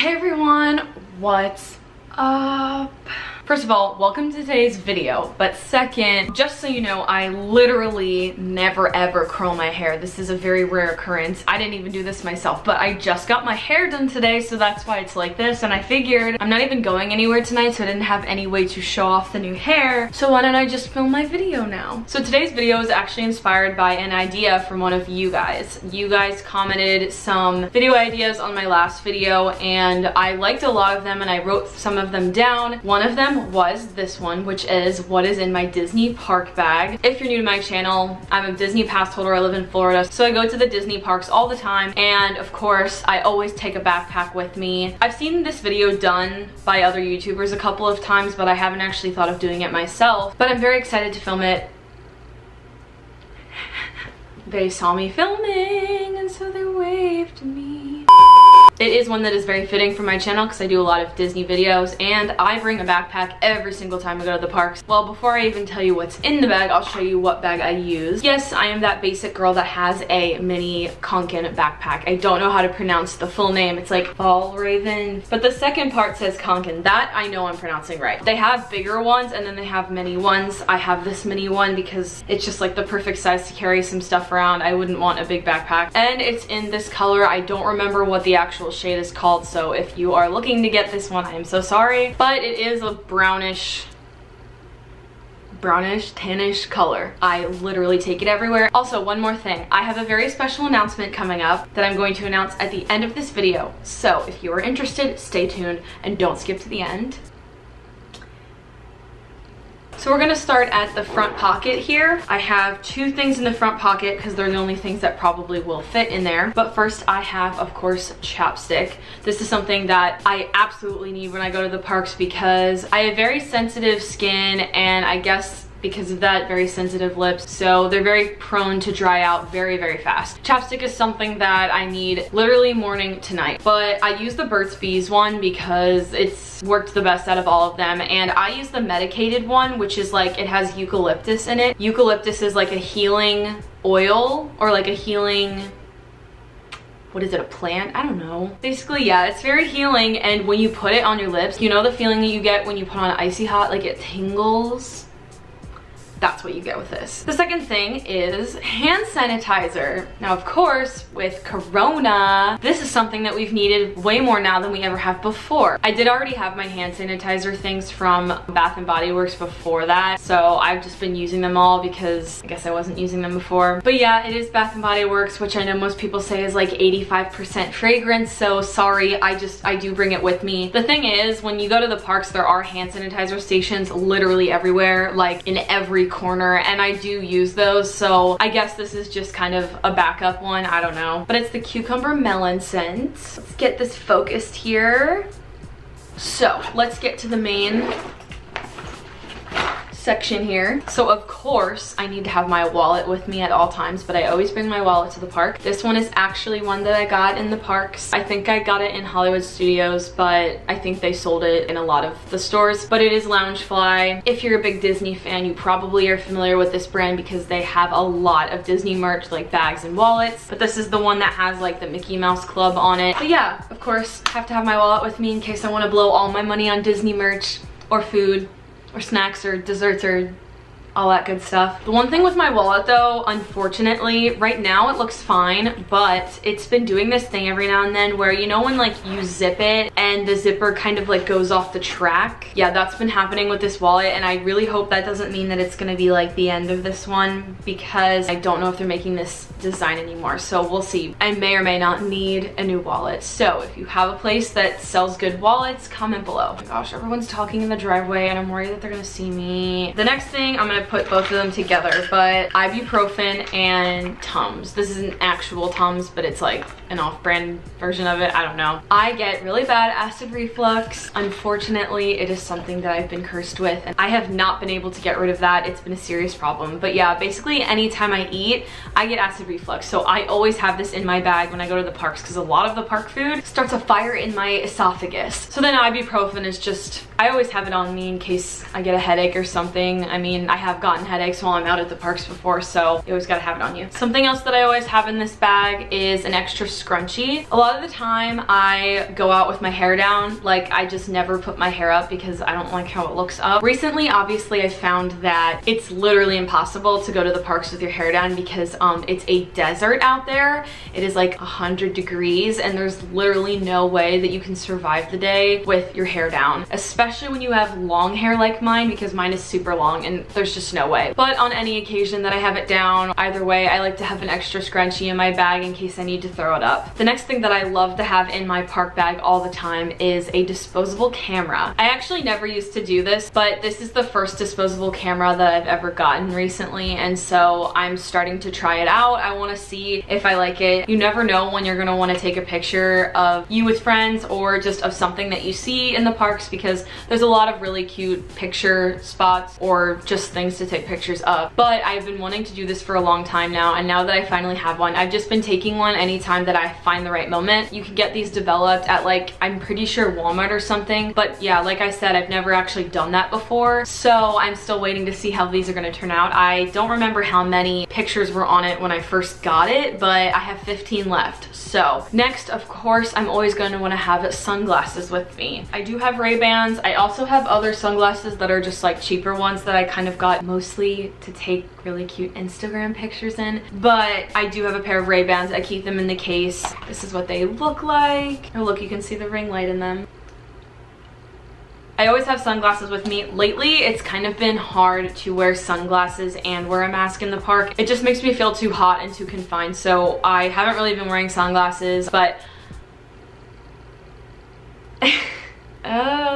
Hey everyone, what's up? First of all, welcome to today's video. But second, just so you know, I literally never ever curl my hair. This is a very rare occurrence. I didn't even do this myself, but I just got my hair done today, so that's why it's like this. And I figured I'm not even going anywhere tonight, so I didn't have any way to show off the new hair. So why don't I just film my video now? So today's video is actually inspired by an idea from one of you guys. You guys commented some video ideas on my last video, and I liked a lot of them, and I wrote some of them down. One of them was this one, which is what is in my Disney park bag. If you're new to my channel, I'm a Disney pass holder. I live in Florida, so I go to the Disney parks all the time. And of course, I always take a backpack with me. I've seen this video done by other YouTubers a couple of times, but I haven't actually thought of doing it myself. But I'm very excited to film it they saw me filming and so they waved me. It is one that is very fitting for my channel because I do a lot of Disney videos and I bring a backpack every single time I go to the parks. Well, before I even tell you what's in the bag, I'll show you what bag I use. Yes, I am that basic girl that has a mini Kånken backpack. I don't know how to pronounce the full name. It's like Fjällräven. But the second part says Kånken. That I know I'm pronouncing right. They have bigger ones and then they have mini ones. I have this mini one because it's just like the perfect size to carry some stuff around. I wouldn't want a big backpack. And it's in this color. I don't remember what the actual shade is called, so if you are looking to get this one, I am so sorry. But it is a brownish brownish tannish color. I literally take it everywhere. Also one more thing. I have a very special announcement coming up that i'm going to announce at the end of this video. So if you are interested stay tuned and don't skip to the end so we're gonna start at the front pocket here. I have two things in the front pocket because they're the only things that probably will fit in there. But first I have, of course, chapstick. This is something that I absolutely need when I go to the parks because I have very sensitive skin and I guess because of that very sensitive lips. So they're very prone to dry out very very fast. Chapstick is something that i need literally morning to night. But i use the burt's bees one because it's worked the best out of all of them. And i use the medicated one which is like it has eucalyptus in it. Eucalyptus is like a healing oil or like a healing what is it, a plant? I don't know. Basically, yeah, it's very healing. And when you put it on your lips, you know the feeling that you get when you put on icy hot, like it tingles? That's what you get with this. The second thing is hand sanitizer. Now, of course, with Corona, this is something that we've needed way more now than we ever have before. I did already have my hand sanitizer things from Bath & Body Works before that, so I've just been using them all because I guess I wasn't using them before. But yeah, it is Bath & Body Works, which I know most people say is like 85% fragrance, so sorry, I just, I do bring it with me. The thing is, when you go to the parks, there are hand sanitizer stations literally everywhere, like in every corner and I do use those so I guess this is just kind of a backup one I don't know. But it's the cucumber melon scent. Let's get this focused here. So let's get to the main section here. So of course I need to have my wallet with me at all times, but I always bring my wallet to the park. This one is actually one that I got in the parks. I think I got it in Hollywood Studios, but I think they sold it in a lot of the stores, but it is Loungefly. If you're a big Disney fan, you probably are familiar with this brand because they have a lot of Disney merch like bags and wallets, but this is the one that has like the Mickey Mouse Club on it. But yeah, of course, have to have my wallet with me in case I want to blow all my money on Disney merch or food or snacks or desserts or all that good stuff. The one thing with my wallet though, unfortunately, right now it looks fine, but it's been doing this thing every now and then where you know when like you zip it and the zipper kind of like goes off the track? Yeah, that's been happening with this wallet and I really hope that doesn't mean that it's gonna be like the end of this one because I don't know if they're making this design anymore, so we'll see. I may or may not need a new wallet. So if you have a place that sells good wallets, comment below. Oh gosh, everyone's talking in the driveway and I'm worried that they're gonna see me. The next thing I'm gonna put both of them together, but ibuprofen and Tums. This is an actual Tums, but it's like an off-brand version of it. I don't know. I get really bad acid reflux. Unfortunately, it is something that I've been cursed with, and I have not been able to get rid of that. It's been a serious problem. But yeah, basically anytime I eat, I get acid reflux. So I always have this in my bag when I go to the parks because a lot of the park food starts a fire in my esophagus. So then ibuprofen is just, I always have it on me in case I get a headache or something. I mean, I have gotten headaches while I'm out at the parks before, so you always gotta have it on you. Something else that I always have in this bag is an extra scrunchie. A lot of the time I go out with my hair down, like I just never put my hair up because I don't like how it looks up. Recently, obviously, I found that it's literally impossible to go to the parks with your hair down because um, it's a desert out there. It is like 100 degrees and there's literally no way that you can survive the day with your hair down, especially when you have long hair like mine because mine is super long and there's just no way. But on any occasion that I have it down, either way, I like to have an extra scrunchie in my bag in case I need to throw it up. The next thing that I love to have in my park bag all the time is a disposable camera. I actually never used to do this, but this is the first disposable camera that I've ever gotten recently and so I'm starting to try it out. I want to see if I like it. You never know when you're going to want to take a picture of you with friends or just of something that you see in the parks because there's a lot of really cute picture spots or just things to take pictures of. But I've been wanting to do this for a long time now and now that I finally have one, I've just been taking one anytime that I find the right moment. You can get these developed at like, I'm pretty sure Walmart or something. But yeah, like I said, I've never actually done that before. So I'm still waiting to see how these are gonna turn out. I don't remember how many pictures were on it when I first got it, but I have 15 left. So next, of course, I'm always going to want to have sunglasses with me. I do have Ray-Bans. I also have other sunglasses that are just like cheaper ones that I kind of got mostly to take really cute Instagram pictures in. But I do have a pair of Ray-Bans. I keep them in the case. This is what they look like. Oh, look, you can see the ring light in them. I always have sunglasses with me. Lately, it's kind of been hard to wear sunglasses and wear a mask in the park. It just makes me feel too hot and too confined, so I haven't really been wearing sunglasses, but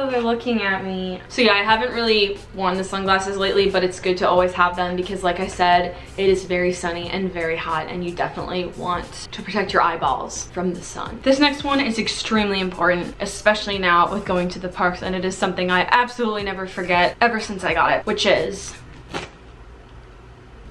They're looking at me. So yeah, I haven't really worn the sunglasses lately, but it's good to always have them because like I said, it is very sunny and very hot and you definitely want to protect your eyeballs from the sun. This next one is extremely important, especially now with going to the parks and it is something I absolutely never forget ever since I got it, which is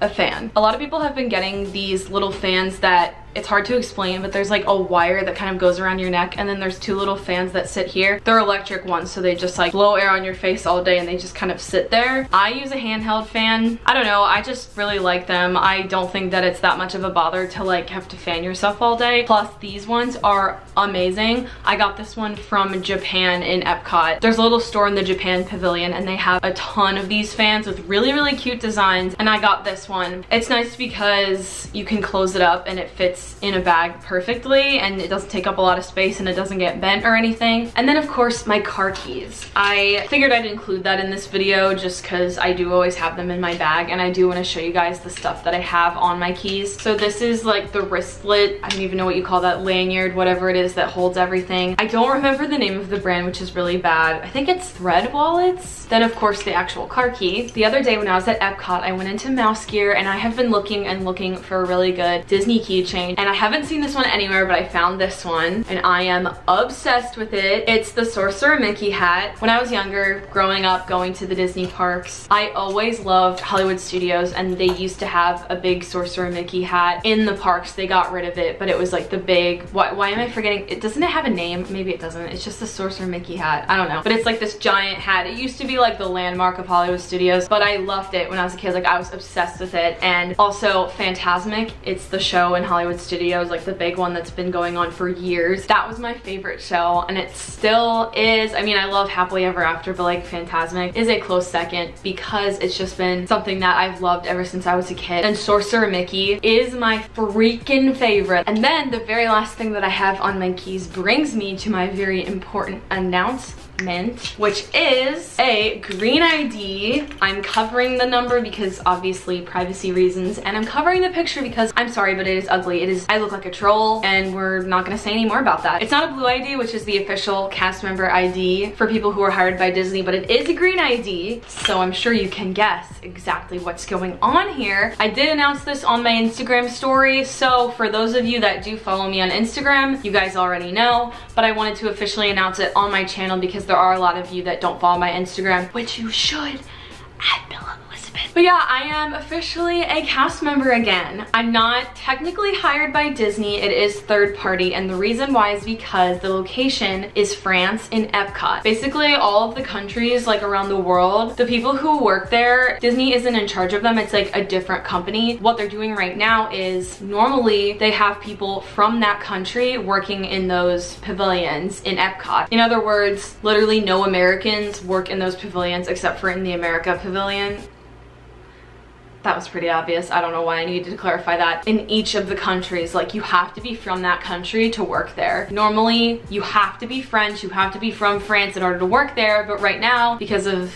a fan. A lot of people have been getting these little fans that it's hard to explain, but there's like a wire that kind of goes around your neck and then there's two little fans that sit here. They're electric ones, so they just like blow air on your face all day and they just kind of sit there. I use a handheld fan. I don't know, I just really like them. I don't think that it's that much of a bother to like have to fan yourself all day. Plus these ones are amazing. I got this one from Japan in Epcot. There's a little store in the Japan pavilion and they have a ton of these fans with really, really cute designs and I got this one. It's nice because you can close it up and it fits in a bag perfectly and it doesn't take up a lot of space and it doesn't get bent or anything. And then of course my car keys. I figured I'd include that in this video just because I do always have them in my bag and I do want to show you guys the stuff that I have on my keys. So this is like the wristlet, I don't even know what you call that, lanyard, whatever it is that holds everything. I don't remember the name of the brand which is really bad. I think it's Thread Wallets. Then of course the actual car key. The other day when I was at Epcot I went into Mouse Gear and I have been looking and looking for a really good Disney keychain and I haven't seen this one anywhere, but I found this one and I am obsessed with it. It's the Sorcerer Mickey hat. When I was younger, growing up, going to the Disney parks, I always loved Hollywood Studios and they used to have a big Sorcerer Mickey hat in the parks. They got rid of it, but it was like the big, why, why am I forgetting? It Doesn't it have a name? Maybe it doesn't. It's just the Sorcerer Mickey hat. I don't know. But it's like this giant hat. It used to be like the landmark of Hollywood Studios, but I loved it when I was a kid. Like I was obsessed with it. And also Fantasmic, it's the show in Hollywood Studios, like the big one that's been going on for years. That was my favorite show and it still is. I mean, I love Happily Ever After, but like Fantasmic is a close second because it's just been something that I've loved ever since I was a kid. And Sorcerer Mickey is my freaking favorite. And then the very last thing that I have on my keys brings me to my very important announcement which is a green ID. I'm covering the number because obviously privacy reasons, and I'm covering the picture because I'm sorry, but it is ugly. It is, I look like a troll, and we're not gonna say any more about that. It's not a blue ID, which is the official cast member ID for people who are hired by Disney, but it is a green ID, so I'm sure you can guess exactly what's going on here. I did announce this on my Instagram story, so for those of you that do follow me on Instagram, you guys already know, but I wanted to officially announce it on my channel because there are a lot of you that don't follow my Instagram, which you should, at Bella But yeah, I am officially a cast member again. I'm not technically hired by Disney, it is third party, and the reason why is because the location is France in Epcot. Basically, all of the countries like around the world, the people who work there, Disney isn't in charge of them, it's like a different company. What they're doing right now is normally they have people from that country working in those pavilions in Epcot. In other words, literally no Americans work in those pavilions except for in the America pavilion that was pretty obvious. I don't know why I needed to clarify that. In each of the countries, like you have to be from that country to work there. Normally, you have to be French, you have to be from France in order to work there, but right now, because of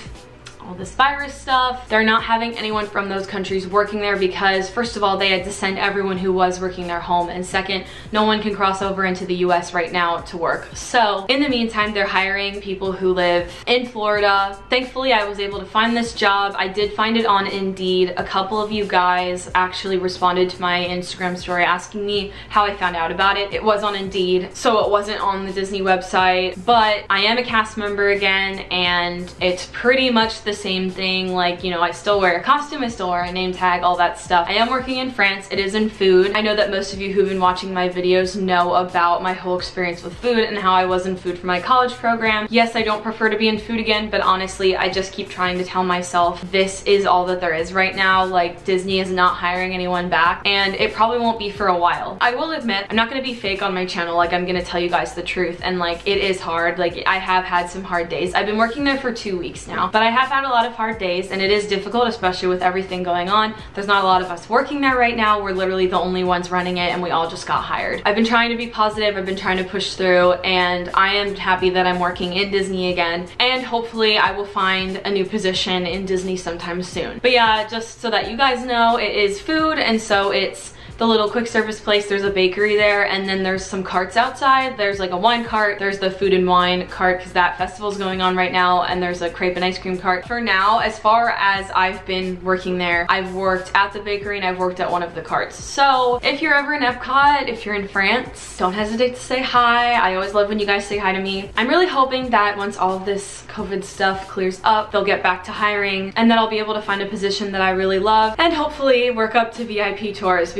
all this virus stuff. They're not having anyone from those countries working there because first of all, they had to send everyone who was working there home. And second, no one can cross over into the US right now to work. So in the meantime, they're hiring people who live in Florida. Thankfully, I was able to find this job. I did find it on Indeed. A couple of you guys actually responded to my Instagram story asking me how I found out about it. It was on Indeed, so it wasn't on the Disney website, but I am a cast member again and it's pretty much the same thing. Like, you know, I still wear a costume, I still wear a name tag, all that stuff. I am working in France. It is in food. I know that most of you who've been watching my videos know about my whole experience with food and how I was in food for my college program. Yes, I don't prefer to be in food again, but honestly, I just keep trying to tell myself this is all that there is right now. Like, Disney is not hiring anyone back, and it probably won't be for a while. I will admit, I'm not gonna be fake on my channel. Like, I'm gonna tell you guys the truth, and like, it is hard. Like, I have had some hard days. I've been working there for two weeks now, but I have had a lot of hard days and it is difficult, especially with everything going on. There's not a lot of us working there right now. We're literally the only ones running it and we all just got hired. I've been trying to be positive. I've been trying to push through and I am happy that I'm working in Disney again. And hopefully I will find a new position in Disney sometime soon. But yeah, just so that you guys know, it is food and so it's the little quick service place. There's a bakery there and then there's some carts outside. There's like a wine cart. There's the food and wine cart because that festival is going on right now and there's a crepe and ice cream cart. For now, as far as I've been working there, I've worked at the bakery and I've worked at one of the carts. So if you're ever in Epcot, if you're in France, don't hesitate to say hi. I always love when you guys say hi to me. I'm really hoping that once all of this COVID stuff clears up, they'll get back to hiring and that I'll be able to find a position that I really love and hopefully work up to VIP tours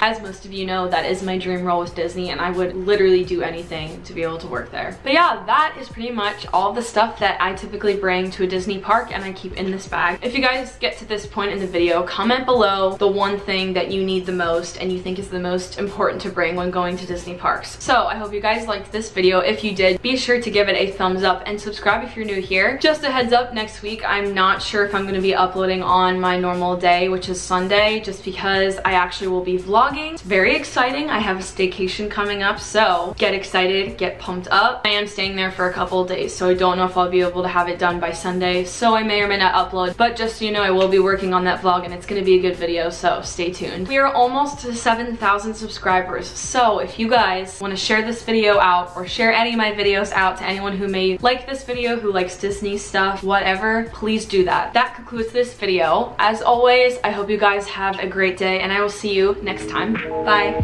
as most of you know, that is my dream role with Disney and I would literally do anything to be able to work there. But yeah, that is pretty much all the stuff that I typically bring to a Disney park and I keep in this bag. If you guys get to this point in the video, comment below the one thing that you need the most and you think is the most important to bring when going to Disney parks. So I hope you guys liked this video. If you did, be sure to give it a thumbs up and subscribe if you're new here. Just a heads up, next week I'm not sure if I'm going to be uploading on my normal day, which is Sunday, just because I actually will be vlogging vlogging. It's very exciting. I have a staycation coming up, so get excited, get pumped up. I am staying there for a couple days, so I don't know if I'll be able to have it done by Sunday, so I may or may not upload. But just so you know, I will be working on that vlog, and it's gonna be a good video, so stay tuned. We are almost to 7,000 subscribers, so if you guys wanna share this video out or share any of my videos out to anyone who may like this video, who likes Disney stuff, whatever, please do that. That concludes this video. As always, I hope you guys have a great day, and I will see you next next time. Bye.